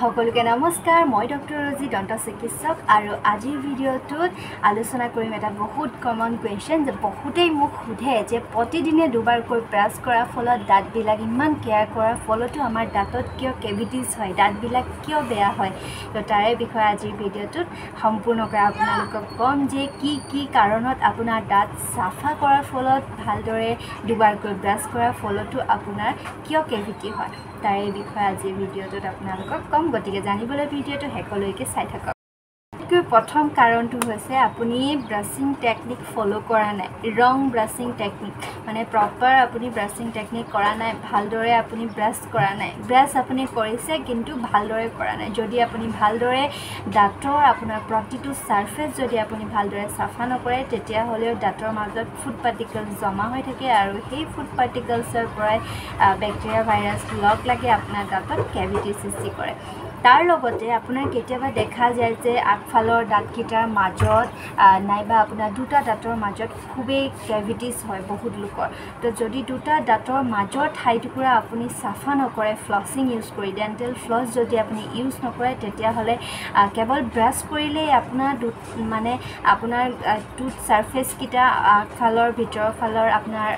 সকলোকে নমস্কাৰ মই ডক্টৰ ৰজি দন্ত চিকিৎসক আৰু আজিৰ ভিডিঅ'টোত আলোচনা কৰিম এটা বহুত কমন কুৱেশ্যন যে বহুতেই মোক সোধে যে প্ৰতিদিনে দুবাৰকৈ ব্ৰাছ কৰাৰ ফলত দাঁতবিলাক ইমান কেয়াৰ কৰাৰ ফলতো আমাৰ দাঁতত কিয় কেভিটিছ হয় দাঁতবিলাক কিয় বেয়া হয়। তো তাৰে বিষয়ে আজিৰ ভিডিঅ'টোত সম্পূৰ্ণকৈ আপোনালোকক ক'ম যে কি কি কাৰণত আপোনাৰ দাঁত চাফা কৰাৰ ফলত ভালদৰে দুবাৰকৈ ব্ৰাছ কৰাৰ ফলতো আপোনাৰ কিয় কেভিটি হয়। তাৰে বিষয়ে আজিৰ ভিডিঅ'টোত আপোনালোকক ক'ম। গতিকে জানিবলৈ ভিডিঅ'টো শেষলৈকে চাই থাকক। প্ৰথম কাৰণটো হৈছে আপুনি ব্ৰাছিং টেকনিক ফ'ল' কৰা নাই। ৰং ব্ৰাছিং টেকনিক মানে প্ৰপাৰ আপুনি ব্ৰাছিং টেকনিক কৰা নাই ভালদৰে আপুনি ব্ৰাছ কৰা নাই। ব্ৰাছ আপুনি কৰিছে কিন্তু ভালদৰে কৰা নাই। যদি আপুনি ভালদৰে দাঁতৰ আপোনাৰ প্ৰতিটো ছাৰ্ফেচ যদি আপুনি ভালদৰে চাফা নকৰে তেতিয়াহ'লেও দাঁতৰ মাজত ফুড পাৰ্টিকলছ জমা হৈ থাকে আৰু সেই ফুড পাৰ্টিকলছৰ পৰাই বেক্টেৰিয়া ভাইৰাছ লগ লাগি আপোনাৰ দাঁতত কেভিটিৰ সৃষ্টি কৰে। তাৰ লগতে আপোনাৰ কেতিয়াবা দেখা যায় যে আগফালৰ দাঁতকেইটাৰ মাজত নাইবা আপোনাৰ দুটা দাঁতৰ মাজত খুবেই কেভিটিছ হয় বহুত লোকৰ। তো যদি দুটা দাঁতৰ মাজৰ ঠাইটুকুৰা আপুনি চাফা নকৰে ফ্লছিং ইউজ কৰি ডেণ্টেল ফ্লছ যদি আপুনি ইউজ নকৰে তেতিয়াহ'লে কেৱল ব্ৰাছ কৰিলেই আপোনাৰ দু মানে আপোনাৰ টুথ ছাৰ্ফেচকেইটা আগফালৰ ভিতৰৰ ফালৰ আপোনাৰ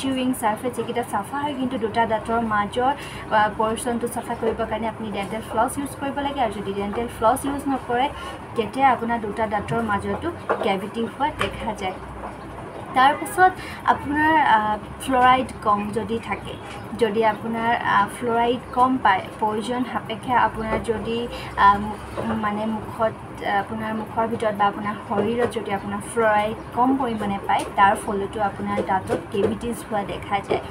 চিউইং ছাৰ্ফেচ যিকেইটা চাফা হয়। কিন্তু দুটা দাঁতৰ মাজৰ পৰ্চনটো চাফা কৰিবৰ কাৰণে আপুনি ডেণ্টেল ফ্লছ ইউজ কৰিব লাগে আৰু যদি ডেণ্টেল ফ্লছ ইউজ নকৰে তেতিয়া আপোনাৰ দুটা দাঁতৰ মাজতো কেভিটি হোৱা দেখা যায়। তাৰপাছত আপোনাৰ ফ্ল'ৰাইড কম যদি থাকে যদি আপোনাৰ ফ্ল'ৰাইড কম পায় প্ৰয়োজন সাপেক্ষে আপোনাৰ যদি মানে মুখত আপোনাৰ মুখৰ ভিতৰত বা আপোনাৰ শৰীৰত যদি আপোনাৰ ফ্ল'ৰাইড কম পৰিমাণে পায় তাৰ ফলতো আপোনাৰ দাঁতত কেভিটিছ হোৱা দেখা যায়।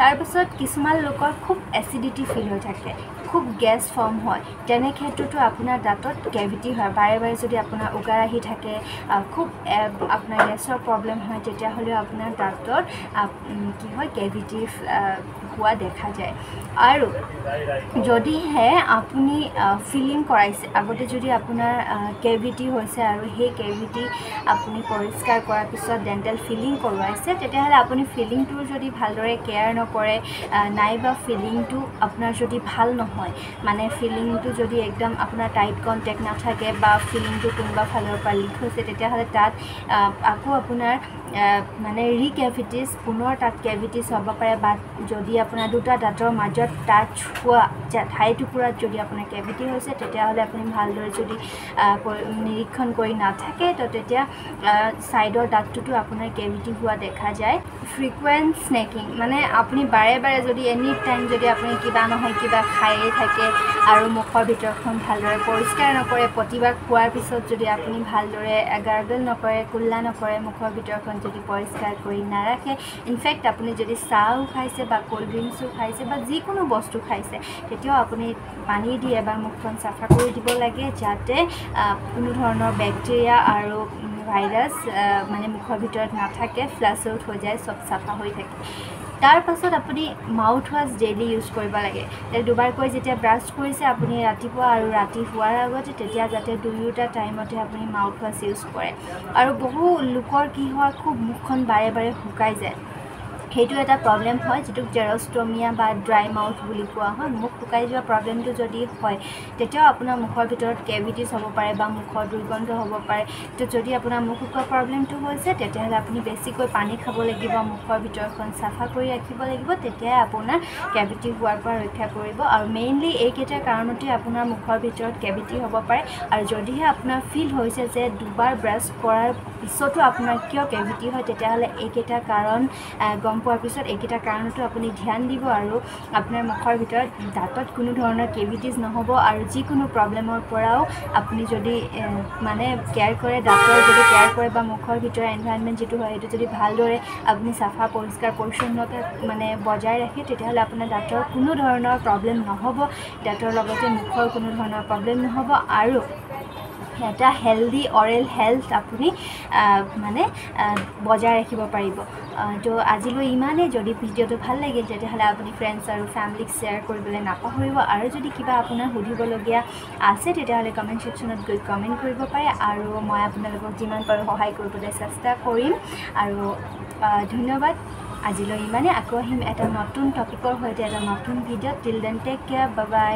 তাৰপাছত কিছুমান লোকৰ খুব এচিডিটি ফিল হৈ থাকে খুব গেছ ফৰ্ম হয় তেনে ক্ষেত্ৰতো আপোনাৰ দাঁতত কেভিটি হয়। বাৰে বাৰে যদি আপোনাৰ উগাৰ আহি থাকে খুব আপোনাৰ গেছৰ প্ৰব্লেম হয় তেতিয়াহ'লেও আপোনাৰ দাঁতত কি হয় কেভিটি হোৱা দেখা যায়। আৰু যদিহে আপুনি ফিলিং কৰাইছে আগতে যদি আপোনাৰ কেভিটি হৈছে আৰু সেই কেভিটি আপুনি পৰিষ্কাৰ কৰাৰ পিছত ডেণ্টেল ফিলিং কৰোৱাইছে তেতিয়াহ'লে আপুনি ফিলিংটোৰ যদি ভালদৰে কেয়াৰ নকৰে নাইবা ফিলিংটো আপোনাৰ যদি ভাল নহয় মানে ফিলিংটো যদি একদম আপোনাৰ টাইট কণ্টেক্ট নাথাকে বা ফিলিংটো কোনোবা ফালৰ পৰা লিক হৈছে তেতিয়াহ'লে তাত আকৌ আপোনাৰ মানে ৰিকেভিটিছ পুনৰ তাত কেভিটিছ হ'ব পাৰে বা যদি আপোনাৰ দুটা দাঁতৰ মাজত টাচ হোৱা ঠাইটুকুৰাত যদি আপোনাৰ কেভিটি হৈছে তেতিয়াহ'লে আপুনি ভালদৰে যদি নিৰীক্ষণ কৰি নাথাকে তো তেতিয়া ছাইডৰ দাঁতটোতো আপোনাৰ কেভিটি হোৱা দেখা যায়। ফ্ৰিকুৱেণ্ট স্নেকিং মানে আপুনি বাৰে বাৰে যদি এনি টাইম যদি আপুনি কিবা নহয় কিবা খায়েই থাকে আৰু মুখৰ ভিতৰখন ভালদৰে পৰিষ্কাৰ নকৰে প্ৰতিবাৰ খোৱাৰ পিছত যদি আপুনি ভালদৰে গাৰ্গল নকৰে কুল্লা নকৰে মুখৰ ভিতৰখন যদি পৰিষ্কাৰ কৰি নাৰাখে ইনফেক্ট আপুনি যদি চাহো খাইছে বা ক'ল্ড ড্ৰিংকছো খাইছে বা যিকোনো বস্তু খাইছে তেতিয়াও আপুনি পানী দি এবাৰ মুখখন চাফা কৰি দিব লাগে যাতে কোনো ধৰণৰ বেক্টেৰিয়া আৰু ভাইৰাছ মানে মুখৰ ভিতৰত নাথাকে ফ্লাছ আউট হৈ যায় চব চাফা হৈ থাকে। তাৰ পাছত আপুনি মাউথ ৱাছ ডেইলি ইউজ কৰিব লাগে। দুবাৰকৈ যেতিয়া ব্ৰাছ কৰিছে আপুনি ৰাতিপুৱা আৰু ৰাতি শোৱাৰ আগতে তেতিয়া যাতে দুয়োটা টাইমতে আপুনি মাউথ ৱাছ ইউজ কৰে। আৰু বহু লোকৰ কি হয় খুব মুখখন বাৰে বাৰে শুকাই যায়। সেইটো এটা প্ৰব্লেম হয় যিটোক জেৰষ্টমিয়া বা ড্ৰাই মাউথ বুলি কোৱা হয়। মুখ শুকাই যোৱা প্ৰব্লেমটো যদি হয় তেতিয়াও আপোনাৰ মুখৰ ভিতৰত কেভিটিছ হ'ব পাৰে বা মুখৰ দুৰ্গন্ধ হ'ব পাৰে। তো যদি আপোনাৰ মুখ শুকোৱা প্ৰব্লেমটো হৈছে তেতিয়াহ'লে আপুনি বেছিকৈ পানী খাব লাগিব মুখৰ ভিতৰখন চাফা কৰি ৰাখিব লাগিব তেতিয়াই আপোনাৰ কেভিটি হোৱাৰ পৰা ৰক্ষা কৰিব আৰু মেইনলি এইকেইটা কাৰণতে আপোনাৰ মুখৰ ভিতৰত কেভিটি হ'ব পাৰে। আৰু যদিহে আপোনাৰ ফিল হৈছে যে দুবাৰ ব্ৰাছ কৰাৰ পিছতো আপোনাৰ কিয় কেভিটি হয় তেতিয়াহ'লে এইকেইটা কাৰণ গম পোৱাৰ পিছত এইকেইটা কাৰণতো আপুনি ধ্যান দিব আৰু আপোনাৰ মুখৰ ভিতৰত দাঁতত কোনো ধৰণৰ কেভিটিছ নহ'ব আৰু যিকোনো প্ৰব্লেমৰ পৰাও আপুনি যদি মানে কেয়াৰ কৰে দাঁতৰ যদি কেয়াৰ কৰে বা মুখৰ ভিতৰৰ এনভাইৰনমেণ্ট যিটো হয় সেইটো যদি ভালদৰে আপুনি চাফা পৰিষ্কাৰ পৰিচ্ছন্নতা মানে বজাই ৰাখে তেতিয়াহ'লে আপোনাৰ দাঁতৰ কোনো ধৰণৰ প্ৰব্লেম নহ'ব। দাঁতৰ লগতে মুখৰ কোনো ধৰণৰ প্ৰব্লেম নহ'ব আৰু এটা হেল্ডি অৰেল হেল্থ আপুনি মানে বজাই ৰাখিব পাৰিব। তো আজিলৈ ইমানেই। যদি ভিডিঅ'টো ভাল লাগিল তেতিয়াহ'লে আপুনি ফ্ৰেণ্ডছ আৰু ফেমিলিক শ্বেয়াৰ কৰিবলৈ নাপাহৰিব। আৰু যদি কিবা আপোনাৰ সুধিবলগীয়া আছে তেতিয়াহ'লে কমেণ্ট ছেকশ্যনত গৈ কমেণ্ট কৰিব পাৰে। আৰু মই আপোনালোকক যিমান পাৰোঁ সহায় কৰিবলৈ চেষ্টা কৰিম। আৰু ধন্যবাদ। আজিলৈ ইমানেই। আকৌ আহিম এটা নতুন টপিকৰ সৈতে এটা নতুন ভিডিঅ'ত till then take care bye